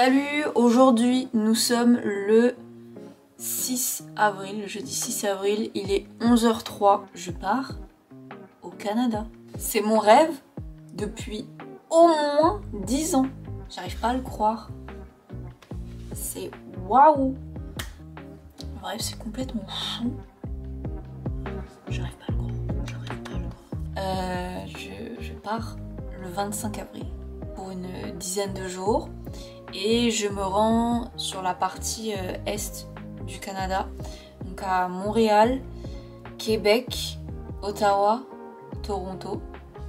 Salut, aujourd'hui nous sommes le 6 avril, le jeudi 6 avril, il est 11h03, je pars au Canada. C'est mon rêve depuis au moins 10 ans, j'arrive pas à le croire. C'est waouh Bref, c'est complètement fou. J'arrive pas à le croire, j'arrive pas à le croire. Euh, je pars le 25 avril pour une dizaine de jours et je me rends sur la partie euh, est du Canada, donc à Montréal, Québec, Ottawa, Toronto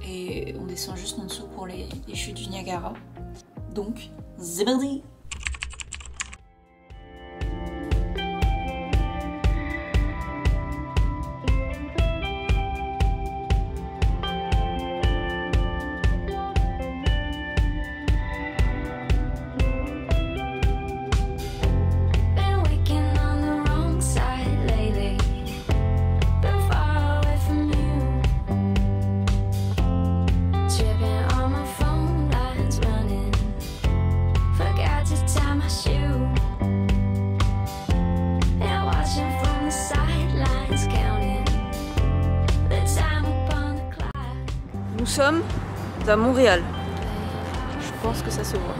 et on descend juste en dessous pour les, chutes du Niagara. Donc, zibadi Montréal. Je pense que ça se voit.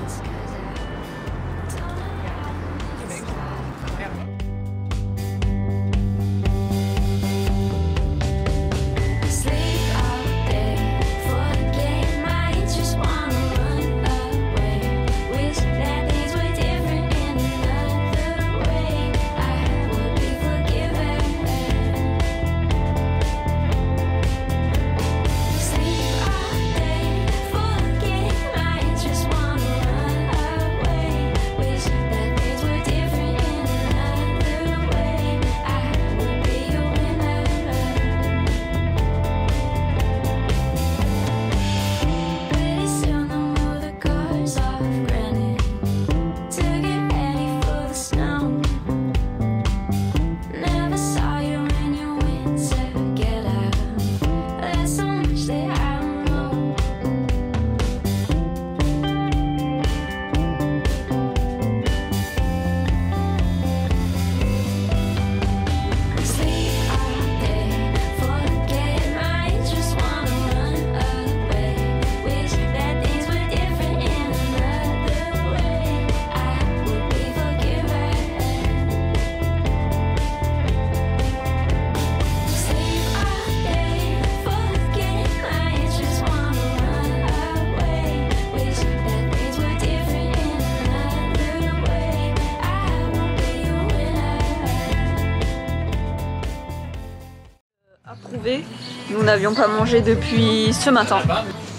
N'avions pas mangé depuis ce matin.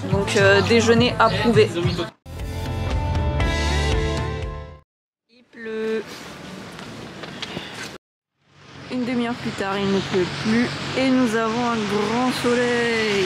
Donc euh, déjeuner approuvé. Il pleut. Une demi-heure plus tard, il ne pleut plus et nous avons un grand soleil.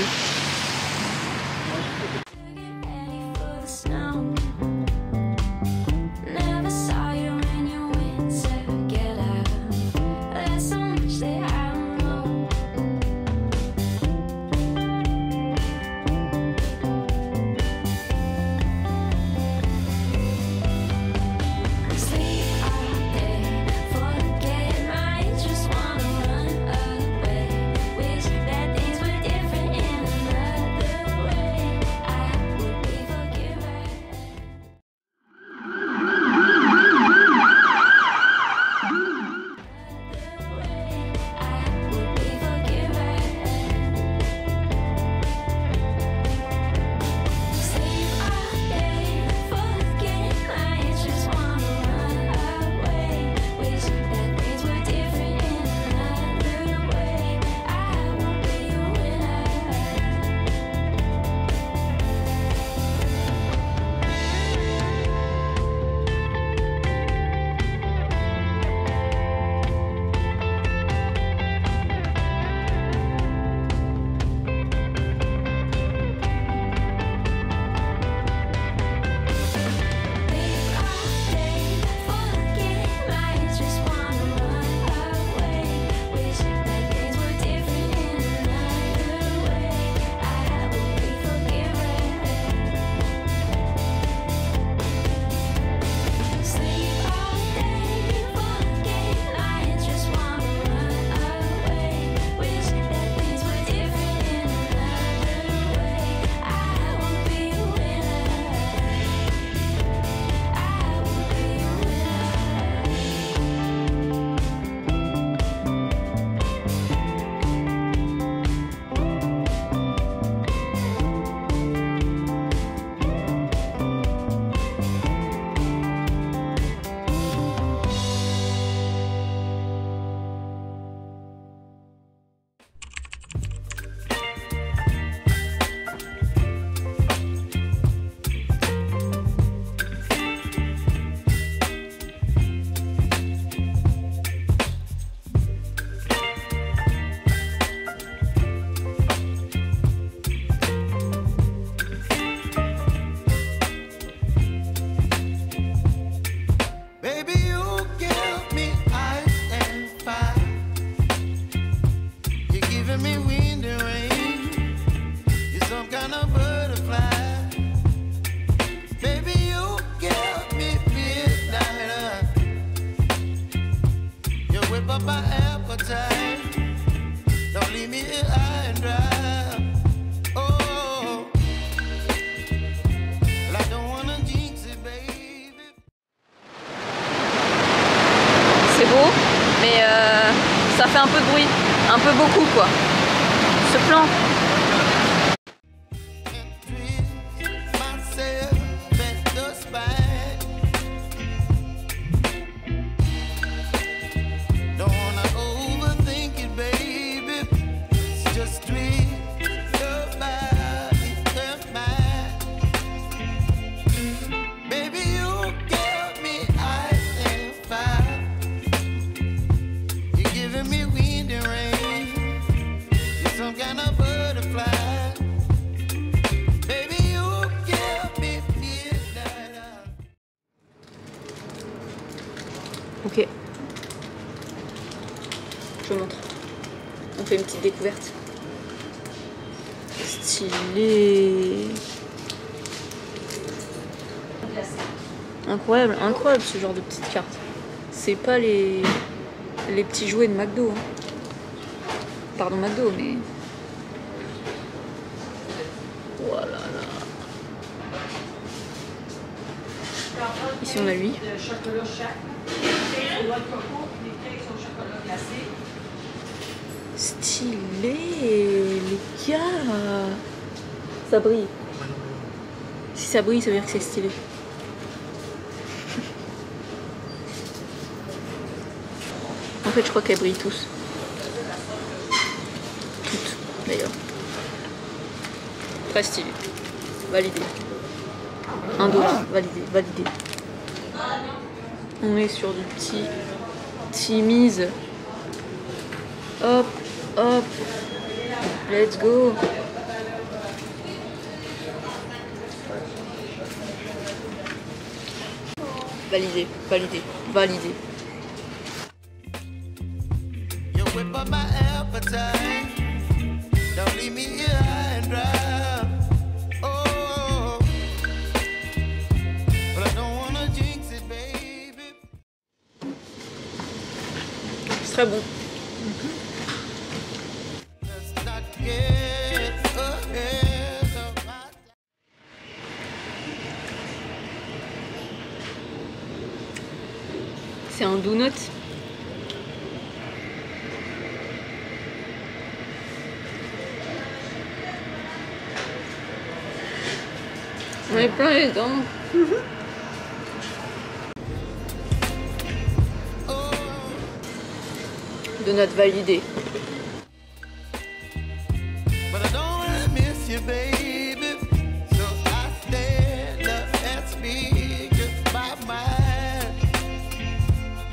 On fait une petite découverte. Stylé. Incroyable, incroyable ce genre de petite carte. C'est pas les, les petits jouets de McDo. hein. Pardon McDo, mais. Voilà. là. Ici on a lui. de chocolat chaque. Au noix de coco, puis des cakes au chocolat glacé. Stylé, les gars. Ça brille. Si ça brille, ça veut dire que c'est stylé. En fait, je crois qu'elles brillent tous. Toutes, d'ailleurs. Très stylé. Validé. Un dollar, validé, validé. On est sur du petit Timise. Hop, hop. Let's go. Validé, validé, validé. You whip up just my mind.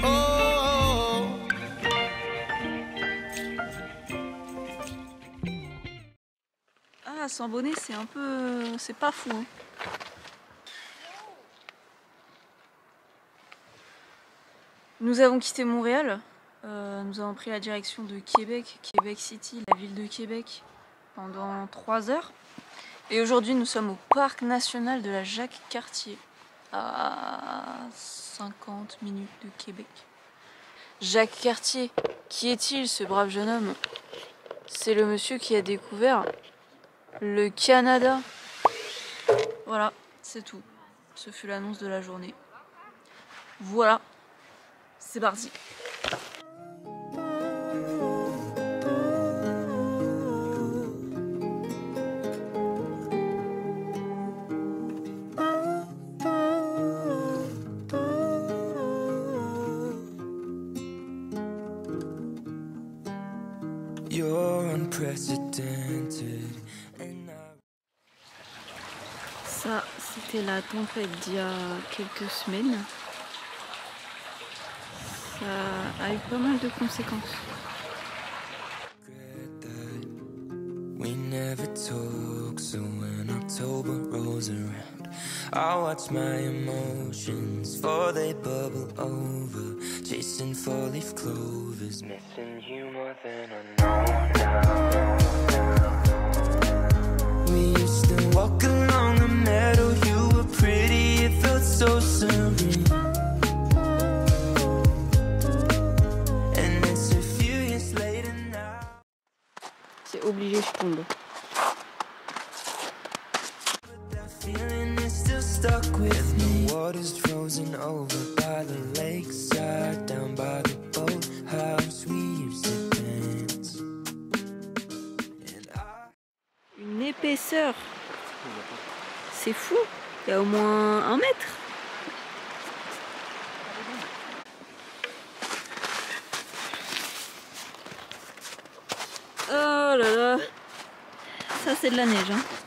Oh, Ah, sans bonnet, c'est un peu. C'est pas fou. hein. Nous avons quitté Montréal. Euh, nous avons pris la direction de Québec, Québec City, la ville de Québec, pendant 3 heures. Et aujourd'hui, nous sommes au parc national de la Jacques-Cartier, à 50 minutes de Québec. Jacques Cartier, qui est-il ce brave jeune homme? C'est le monsieur qui a découvert le Canada. Voilà, c'est tout. Ce fut l'annonce de la journée. Voilà, c'est parti. Ça, c'était la tempête d'il y a quelques semaines. Ça a eu pas mal de conséquences. we never talk. So when October rolls around, I watch my emotions for they bubble over, chasing four leaf clovers, missing you more than I know now. Dance. And I Une épaisseur. C'est fou. Il y a au moins un mètre. Oh là là. Ça c'est de la neige. Hein.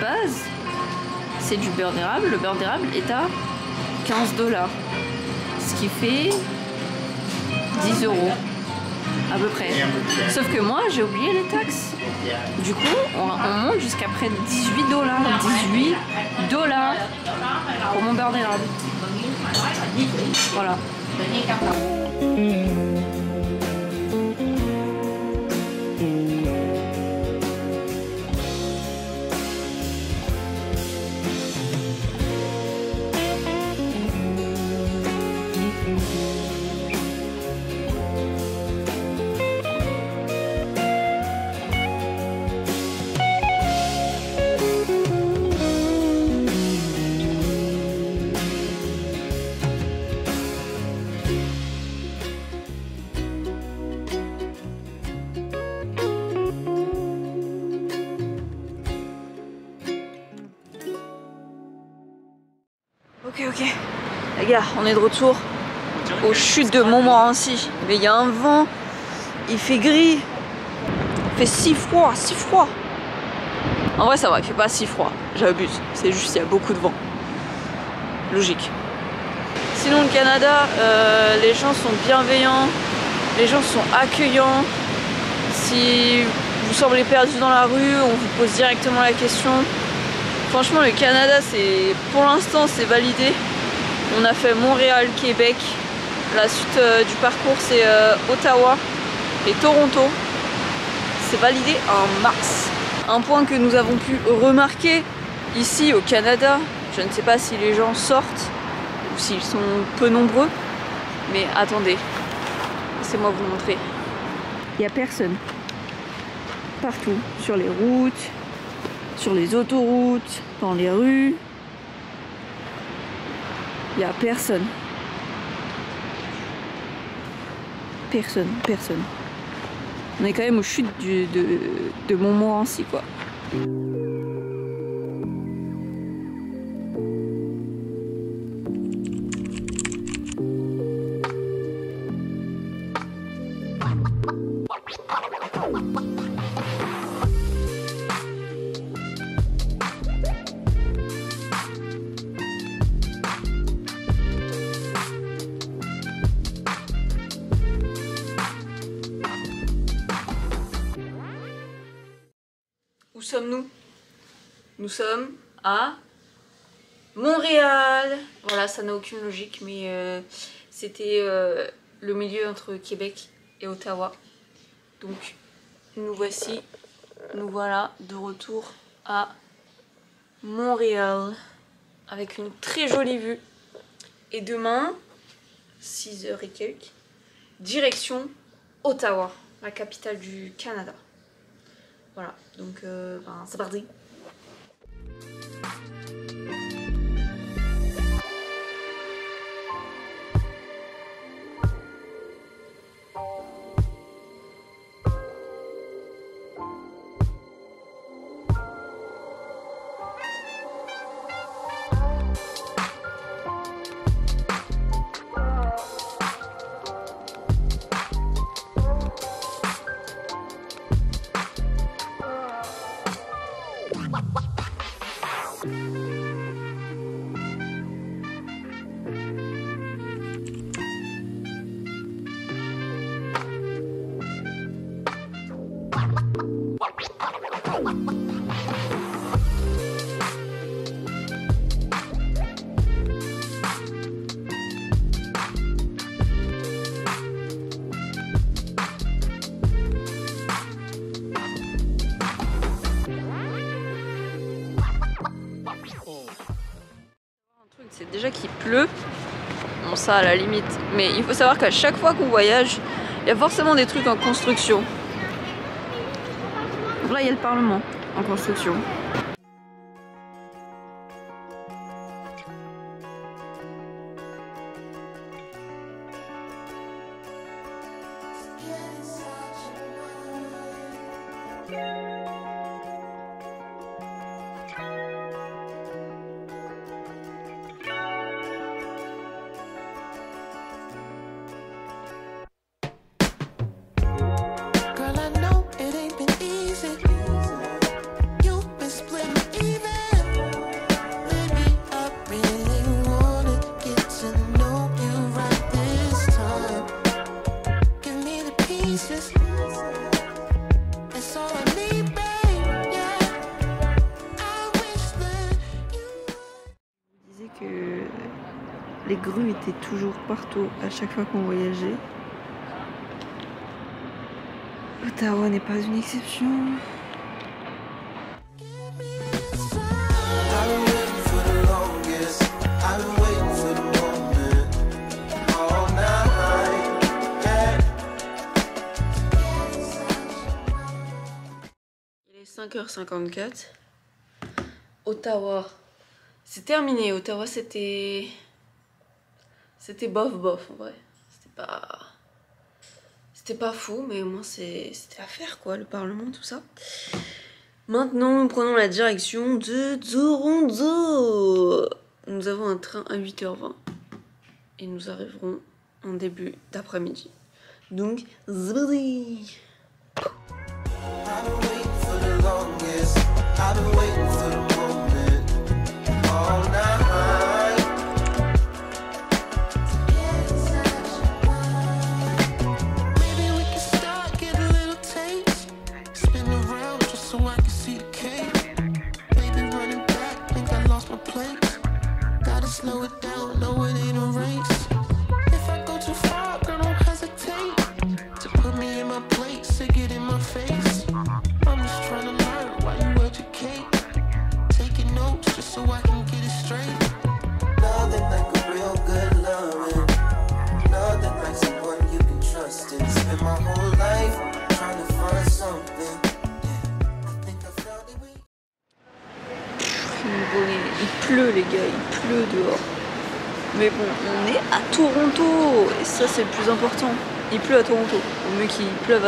Base, c'est du beurre d'érable. Le beurre d'érable est à 15 dollars. Ce qui fait 10 euros. À peu près. Sauf que moi, j'ai oublié les taxes. Du coup, on, on monte jusqu'à près de 18 dollars. 18 dollars pour mon beurre d'érable. Voilà. Ok, ok. Les gars, on est de retour aux chutes de Montmorency. Mais il y a un vent, il fait gris, il fait si froid, si froid. En vrai, ça va, il fait pas si froid. J'abuse. C'est juste, il y a beaucoup de vent. Logique. Sinon, le Canada, euh, les gens sont bienveillants, les gens sont accueillants. Si vous semblez perdu dans la rue, on vous pose directement la question. Franchement, le Canada, c'est pour l'instant, c'est validé. On a fait Montréal-Québec. La suite euh, du parcours, c'est euh, Ottawa et Toronto. C'est validé en mars. Un point que nous avons pu remarquer Ici au Canada, je ne sais pas si les gens sortent ou s'ils sont peu nombreux, mais attendez, laissez-moi vous montrer. Il n'y a personne. Partout, sur les routes, sur les autoroutes, dans les rues. Il n'y a personne. Personne, personne. On est quand même aux chutes de, de Montmorency, quoi. Logique, mais euh, c'était euh, le milieu entre Québec et Ottawa. Donc, nous voici, nous voilà de retour à Montréal avec une très jolie vue. Et demain, 6h et quelques, direction Ottawa, la capitale du Canada. Voilà, donc euh, ben, c'est parti. Bon, ça à la limite. Mais il faut savoir qu'à chaque fois qu'on voyage, il y a forcément des trucs en construction. Là, il y a le Parlement en construction. Toujours partout à chaque fois qu'on voyageait. Ottawa n'est pas une exception. Il est 5h54. Ottawa. C'est terminé. Ottawa, c'était. C'était bof bof en vrai. C'était pas. C'était pas fou, mais au moins c'était à faire quoi, le Parlement, tout ça. Maintenant, nous prenons la direction de Toronto. Nous avons un train à 8h20 et nous arriverons en début d'après-midi. Donc, the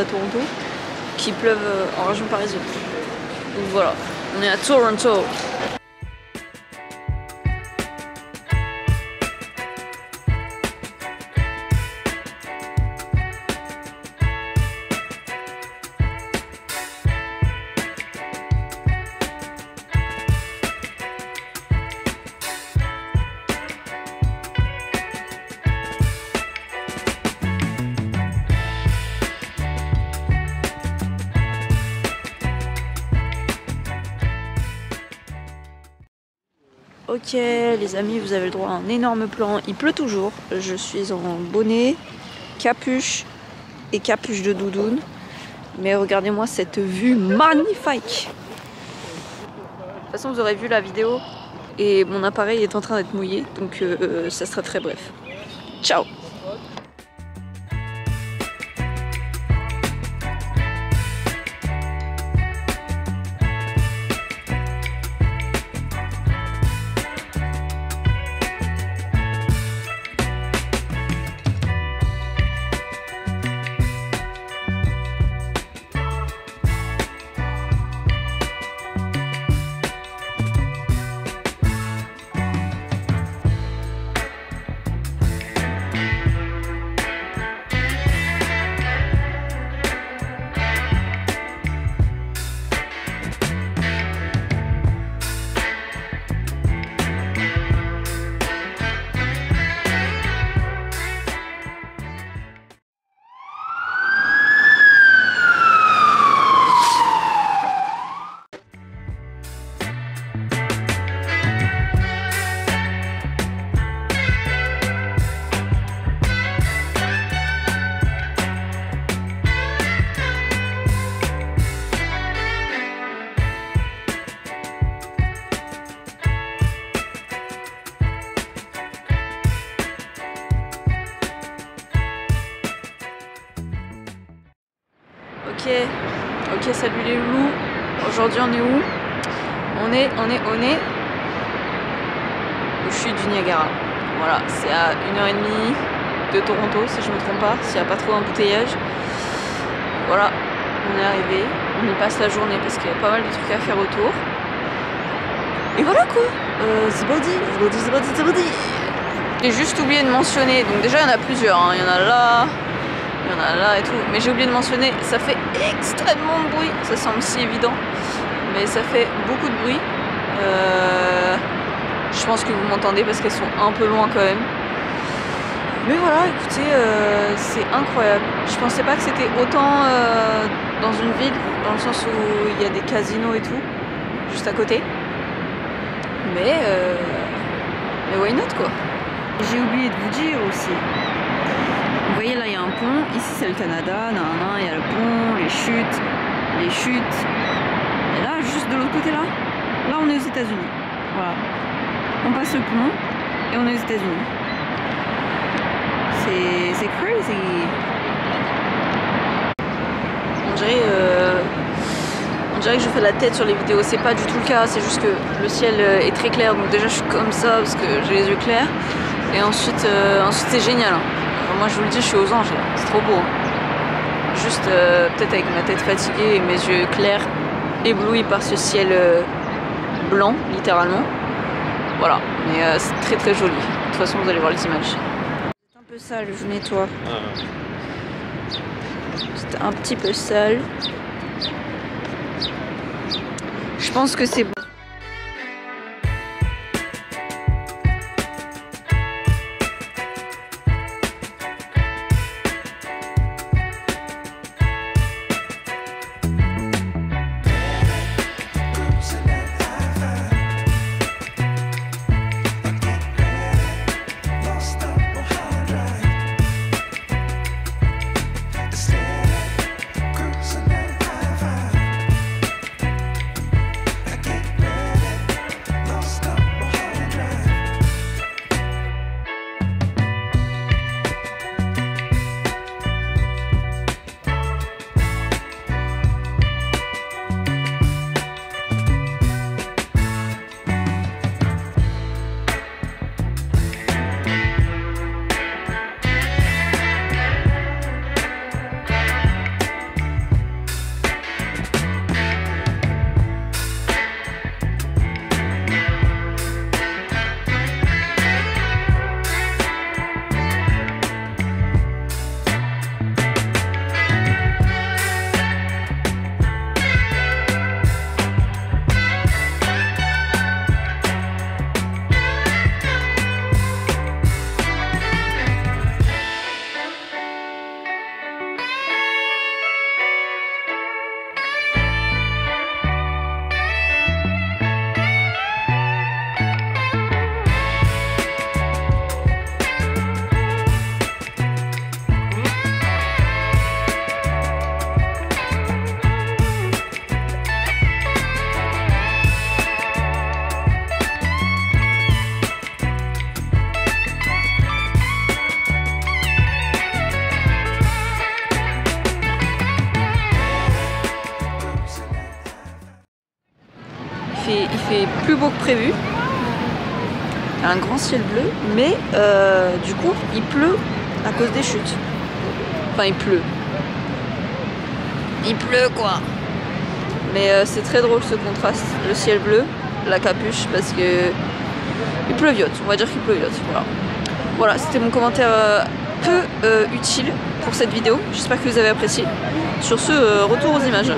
Toronto qu'il pleuve euh, en région parisienne. Donc voilà, on est à Toronto. Amis, vous avez le droit à un énorme plan. Il pleut toujours. Je suis en bonnet, capuche et capuche de doudoune. Mais regardez-moi cette vue magnifique. De toute façon, vous aurez vu la vidéo et mon appareil est en train d'être mouillé, donc euh, ça sera très bref. Ciao Ok, salut les loups. Aujourd'hui, on est où? On est, on est, on est au chute du Niagara. Voilà, c'est à 1h30 de Toronto, si je me trompe pas, s'il n'y a pas trop d'embouteillage. Voilà, on est arrivé. On y passe la journée parce qu'il y a pas mal de trucs à faire autour. Et voilà quoi euh, Zibodi, Zibodi, Zibodi, Zibodi J'ai juste oublié de mentionner, donc déjà il y en a plusieurs, hein. il y en a là, il y en a là et tout. Mais j'ai oublié de mentionner, ça fait extrêmement de bruit. Ça semble si évident, mais ça fait beaucoup de bruit. Euh, je pense que vous m'entendez parce qu'elles sont un peu loin quand même. Mais voilà, écoutez, euh, c'est incroyable. Je pensais pas que c'était autant euh, dans une ville, dans le sens où il y a des casinos et tout, juste à côté. Mais, mais why not quoi? J'ai oublié de vous dire aussi, ici c'est le Canada, il y a le pont, les chutes, les chutes. Et là, juste de l'autre côté là, là on est aux États-Unis. Voilà. On passe le pont et on est aux États-Unis. C'est c'est crazy. On dirait, euh, on dirait que je fais la tête sur les vidéos. C'est pas du tout le cas, c'est juste que le ciel euh, est très clair. Donc déjà je suis comme ça parce que j'ai les yeux clairs. Et ensuite, euh, ensuite c'est génial. hein. Moi je vous le dis, je suis aux anges. C'est trop beau. Juste euh, peut-être avec ma tête fatiguée et mes yeux clairs, éblouis par ce ciel euh, blanc, littéralement. Voilà, mais euh, c'est très très joli. De toute façon, vous allez voir les images. C'est un peu sale, je vous nettoie. C'est un petit peu sale. Je pense que c'est bon. Euh, du coup, il pleut à cause des chutes. Enfin, il pleut. Il pleut quoi. Mais euh, c'est très drôle ce contraste, le ciel bleu, la capuche, parce que il pleuviote. On va dire qu'il pleuviote. Voilà. Voilà, c'était mon commentaire euh, peu utile pour cette vidéo. J'espère que vous avez apprécié. Sur ce, retour aux images.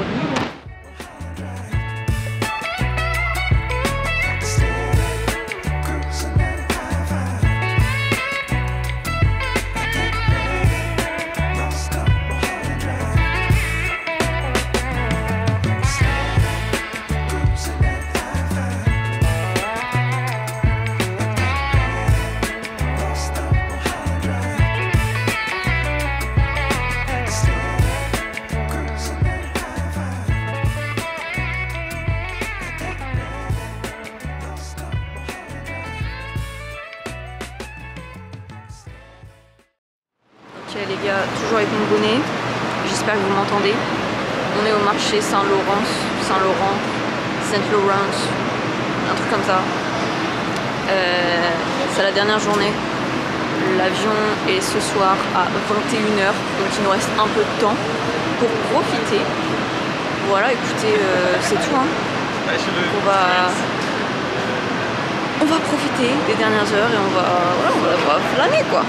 L'avion est ce soir à 21h, donc il nous reste un peu de temps pour profiter. Voilà, écoutez, euh, c'est tout. hein. On va, on va profiter des dernières heures et on va, voilà, on va, on va flâner quoi.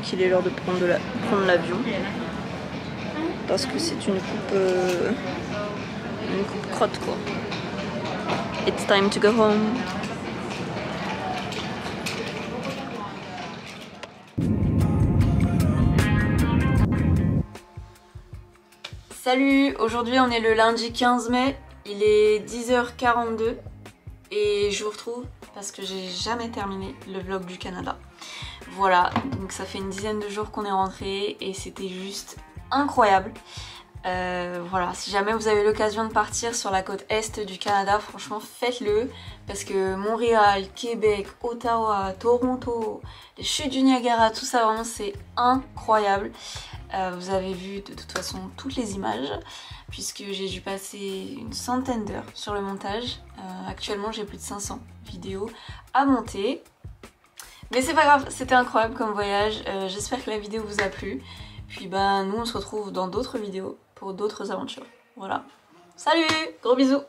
Qu'il est l'heure de prendre de la- l'avion. Parce que c'est une coupe. euh, une coupe crotte quoi. It's time to go home. Salut, aujourd'hui on est le lundi 15 mai, il est 10h42 et je vous retrouve parce que j'ai jamais terminé le vlog du Canada. Voilà, donc ça fait une dizaine de jours qu'on est rentré et c'était juste incroyable. Euh, voilà, si jamais vous avez l'occasion de partir sur la côte est du Canada, franchement faites-le parce que Montréal, Québec, Ottawa, Toronto, les chutes du Niagara, tout ça vraiment c'est incroyable. Euh, vous avez vu de toute façon toutes les images puisque j'ai dû passer une centaine d'heures sur le montage. Euh, actuellement j'ai plus de 500 vidéos à monter. Mais c'est pas grave, c'était incroyable comme voyage. Euh, J'espère que la vidéo vous a plu. Puis ben nous on se retrouve dans d'autres vidéos pour d'autres aventures. Voilà. Salut Gros bisous